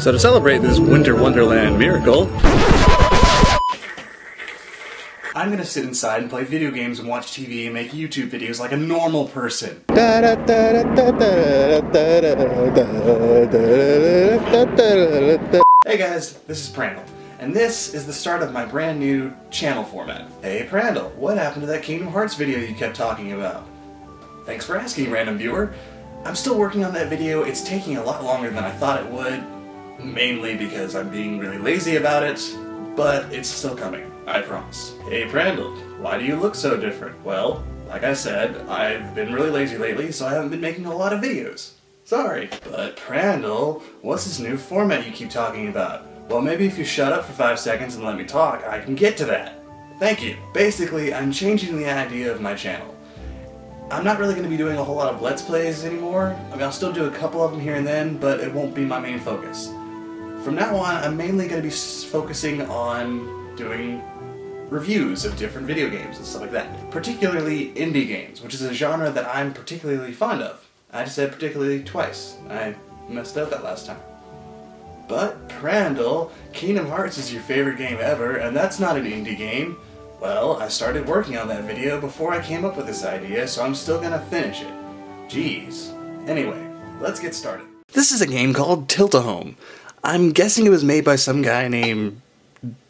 So to celebrate this winter wonderland miracle, I'm gonna sit inside and play video games and watch TV and make YouTube videos like a normal person. Hey guys, this is Prandall, and this is the start of my brand new channel format. Hey Prandall, what happened to that Kingdom Hearts video you kept talking about? Thanks for asking, random viewer. I'm still working on that video, it's taking a lot longer than I thought it would, mainly because I'm being really lazy about it, but it's still coming, I promise. Hey Prandall, why do you look so different? Well, like I said, I've been really lazy lately, so I haven't been making a lot of videos. Sorry. But Prandall, what's this new format you keep talking about? Well, maybe if you shut up for five seconds and let me talk, I can get to that. Thank you. Basically, I'm changing the idea of my channel. I'm not really going to be doing a whole lot of Let's Plays anymore. I mean, I'll still do a couple of them here and then, but it won't be my main focus. From now on, I'm mainly going to be focusing on doing reviews of different video games and stuff like that. Particularly indie games, which is a genre that I'm particularly fond of. I just said particularly twice. I messed up that last time. But, Prandall, Kingdom Hearts is your favorite game ever, and that's not an indie game. Well, I started working on that video before I came up with this idea, so I'm still gonna finish it. Jeez. Anyway, let's get started. This is a game called Tilt-A-Home. I'm guessing it was made by some guy named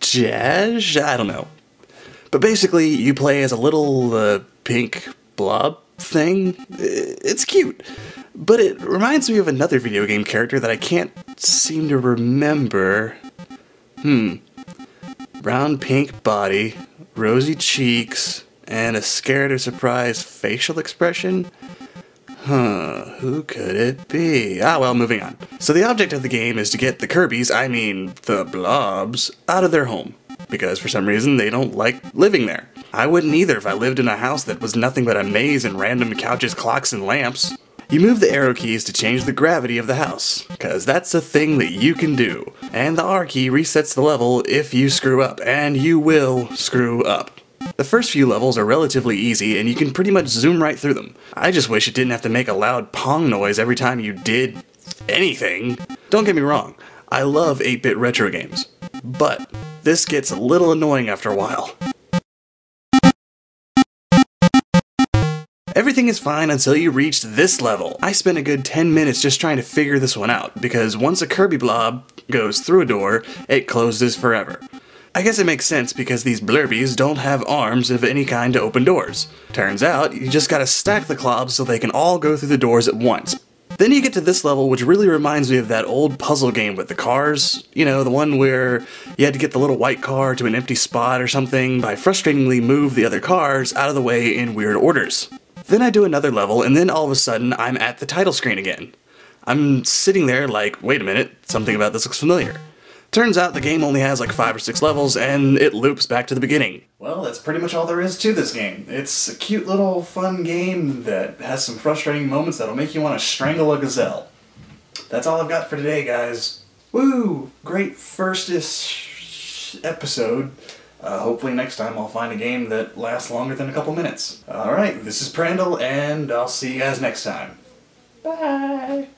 Jaj? I don't know. But basically, you play as a little uh, pink blob thing. It's cute. But it reminds me of another video game character that I can't seem to remember. Hmm. Round pink body, rosy cheeks, and a scared or surprised facial expression? Huh, who could it be? Ah, well, moving on. So the object of the game is to get the Kirby's, I mean, the blobs, out of their home because for some reason they don't like living there. I wouldn't either if I lived in a house that was nothing but a maze and random couches, clocks, and lamps. You move the arrow keys to change the gravity of the house, because that's a thing that you can do. And the R key resets the level if you screw up, and you will screw up. The first few levels are relatively easy, and you can pretty much zoom right through them. I just wish it didn't have to make a loud pong noise every time you did anything. Don't get me wrong, I love 8 bit retro games. But this gets a little annoying after a while. Everything is fine until you reach this level. I spent a good 10 minutes just trying to figure this one out, because once a Kirby blob goes through a door, it closes forever. I guess it makes sense because these blurbies don't have arms of any kind to open doors. Turns out, you just gotta stack the clobs so they can all go through the doors at once, then you get to this level, which really reminds me of that old puzzle game with the cars. You know, the one where you had to get the little white car to an empty spot or something by frustratingly move the other cars out of the way in weird orders. Then I do another level, and then all of a sudden, I'm at the title screen again. I'm sitting there like, wait a minute, something about this looks familiar. Turns out the game only has like five or six levels, and it loops back to the beginning. Well, that's pretty much all there is to this game. It's a cute little fun game that has some frustrating moments that'll make you want to strangle a gazelle. That's all I've got for today, guys. Woo! Great first-ish episode. Uh, hopefully next time I'll find a game that lasts longer than a couple minutes. Alright, this is Prandall, and I'll see you guys next time. Bye!